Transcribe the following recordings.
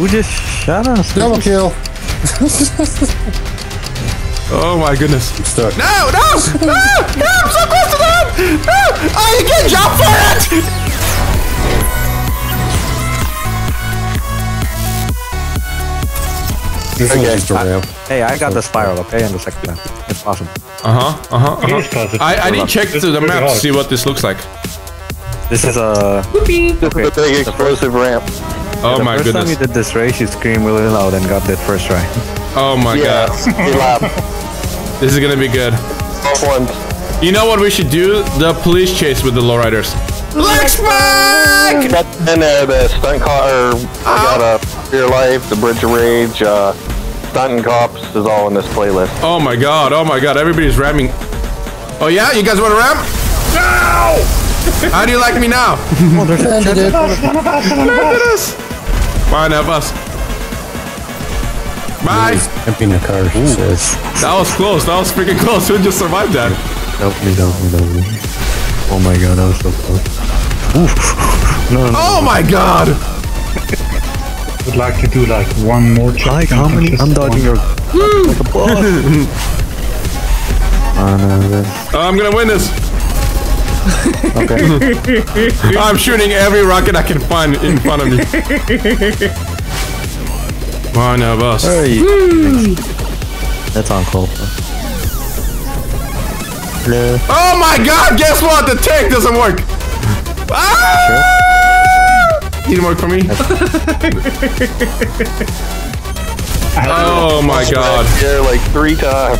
Who just shot us? Double kill. Oh my goodness. I'm stuck. No, no, no, no, I'm so close to that! No! Oh, you can jump for it! This one's just a ramp. Hey, I got the spiral, okay, in the second time. It's possible. Uh-huh, uh-huh, uh-huh. I, I need to check to the map to see what this looks like. This is a. This is a big explosive ramp. Oh the my first time goodness. you did this race, you screamed really loud and got that first try. Oh my Yeah, god. he. This is gonna be good. Both. You know what we should do? The police chase with the lowriders. Lex back! Got in there the stunt car. I got a Fear Life, the Bridge of Rage, uh, Stunt and Cops is all in this playlist. Oh my god, oh my god, everybody's ramming. Oh yeah, you guys wanna ram? No! How do you like me now? Ended it. Look at us! Fine, have us. Bye! Emptying the car, she says. That was close, that was freaking close. Who just survived that? Help me, help me, help me. Oh my god, that was so close. Oof. No, no, no. Oh my god! would like to do like one more check. Like, how many? I'm dodging your. like a boss. No, I'm gonna win this. Okay. I'm shooting every rocket I can find in front of me. One of us. Hey. That's on call. Hello. Oh my god, guess what? The tank doesn't work. Ah! Didn't work for me. oh my god. Here like three times.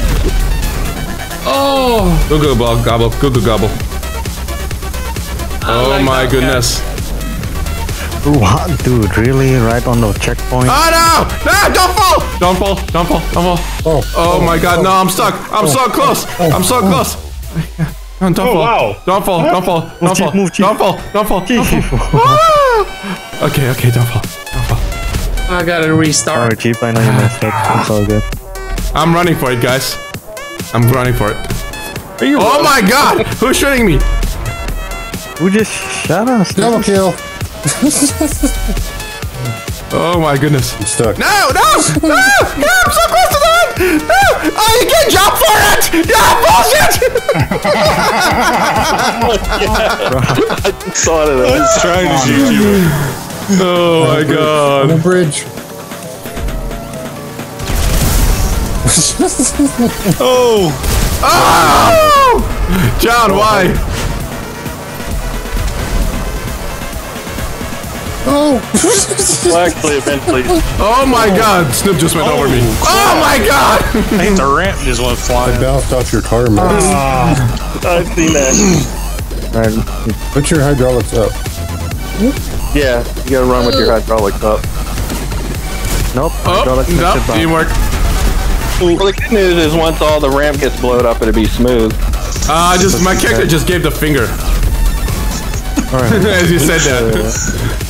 Oh. Google gobble, gobble, Google gobble. Oh my goodness. What, dude? Really? Right on the checkpoint? Oh no! No! Don't fall! Don't fall! Don't fall! Don't fall! Oh, Oh my god! No! I'm stuck! I'm so close! I'm so close! Don't fall! wow. Don't fall! Don't fall! Don't Chief, fall! move, Chief. Don't fall! Don't fall! Don't fall! Ah! Okay, okay, don't fall. Don't fall. I gotta restart. Sorry, Chief. I know you messed up. It's all good. I'm running for it, guys. I'm running for it. Oh my god! Who's shooting me? Who just shot us? double kill. Oh my goodness. I'm stuck. No! No! No! No! I'm so close to that! No! Oh, you can jump for it! Yeah, bullshit! I Saw it. in there. trying to shoot you. Oh my On god. the bridge. Oh, Oh! John, why? Oh! Well, actually, eventually, Oh my god, Snoop just went over me. Oh my god! I think the ramp just went flying. I flying. bounced off your car, man. I've seen that. Right. Put your hydraulics up. Yeah, you gotta run with your hydraulics up. Nope. Oh, hydraulics makes no, it bounce. teamwork. Well, the good news is once all the ramp gets blown up, it'll be smooth. Uh, just my character just gave the finger as you said that.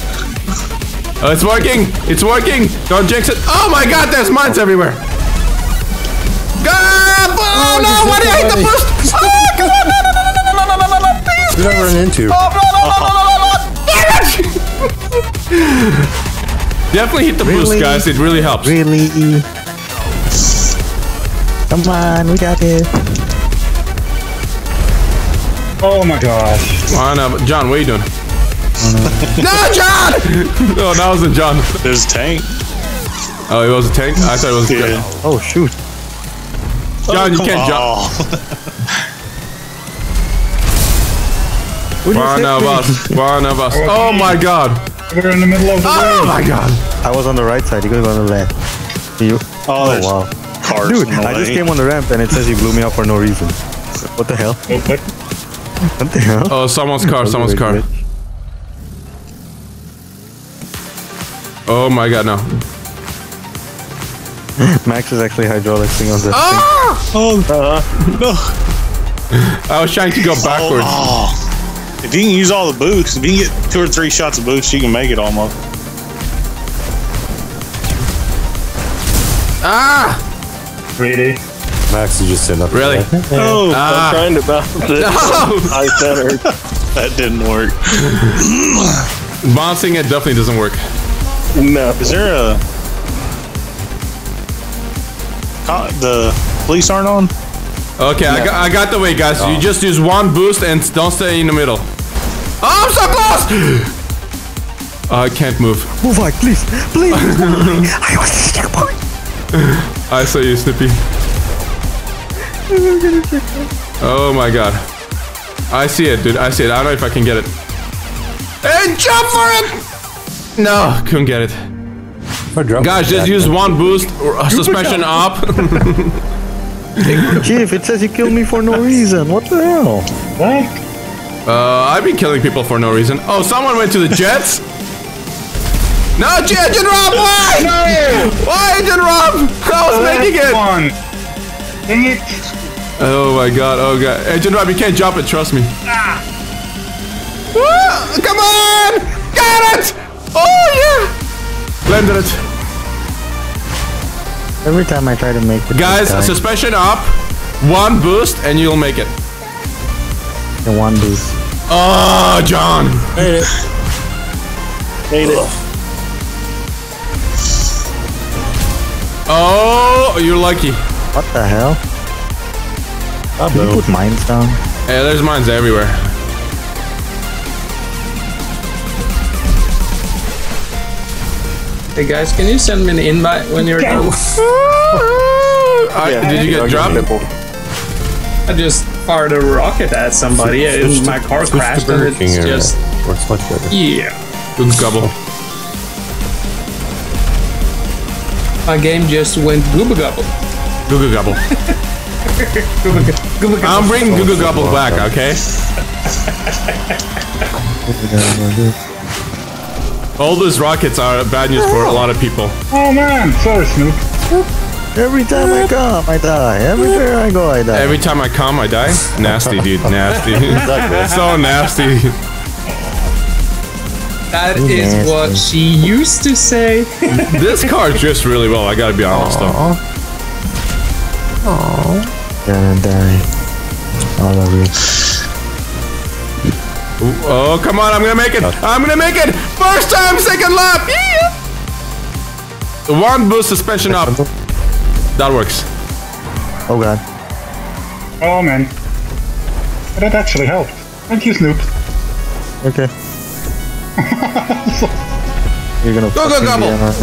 Oh, it's working! It's working! Don't jinx it! Oh my god, there's mines everywhere! God! Oh, oh no! Why did I hit the boost? Oh, come on! No, no, no, no, no, no, no, no, please, please! Who into? Oh, no, no, no, no, no, no, no! Damn it! Definitely hit the really? boost, guys. It really helps. Really? Come on, we got this. Oh my gosh. Come on, John, what are you doing? No, John! No, oh, that wasn't John. There's a tank. Oh, it was a tank? I thought it was a Yeah. Oh shoot. John, you oh, can't jump. on. One of us. One of us. Oh, oh my god. We're in the middle of the Oh road. my god. I was on the right side. You could go on the left. You. Oh, there's wow. cars Dude, I just came on the ramp and it says you blew me up for no reason. What the hell? Oh, What the hell? Oh, someone's car. Someone's Wait, car. Oh my god, no. Max is actually hydraulicsing on the Ah! Oh, no. I was trying to go backwards. Oh, oh. If you can use all the boosts, if you can get two or three shots of boost, you can make it almost. Ah! really? Max is just sitting up Really? there. Oh, Ah! I'm trying to bounce it. No! I centered. that didn't work. Bouncing it definitely doesn't work. No. Is there a? The police aren't on. Okay, I, got, I got the way, guys. You oh. just use one boost and don't stay in the middle. Oh, I'm so close! I can't move. Move on, please, please. I want to checkpoint. I saw you, Snippy. Oh my god. I see it, dude. I see it. I don't know if I can get it. And jump for it! No, couldn't get it. Guys, just use one boost or uh, suspension up. Chief, it says you killed me for no reason. What the hell? What? uh, I've been killing people for no reason. Oh, someone went to the jets? No, J- Agent Rob, why? No! Why, Agent Rob? I was making it. One. Dang it. Oh my god, oh god. Agent Rob, you can't jump it, trust me. Ah! Come on! It. Every time I try to make it, Guys, this suspension up, one boost, and you'll make it. guy, one boost. Oh, John! Made it. Made it. Oh, you're lucky. What the hell? Did you put mines down? Yeah, there's mines everywhere. Hey guys, can you send me an invite when you're done? I- did you get dropped? I just fired a rocket at somebody and my car to crashed Burger and it's area. just Works much better. yeah. Good gobble. My game just went gooba gobble. Google gobble. Gooba go- gooba I'm bringing Google gobble back, okay? All those rockets are bad news for a oh. lot of people. Oh man, sorry Snoop. Every time I come, I die. Everywhere I go, I die. Every time I come, I die. Nasty, dude. Nasty. so nasty. That is what she used to say. This car drifts really well. I gotta be honest, though. Gonna die. All of you. Oh, come on! I'm gonna make it! I'm gonna make it! First time, second lap! Yeah! One boost suspension up. That works. Oh god. Oh man. That actually helped. Thank you, Snoop. Okay. You're gonna Go, go, fucking gobble. be in on it.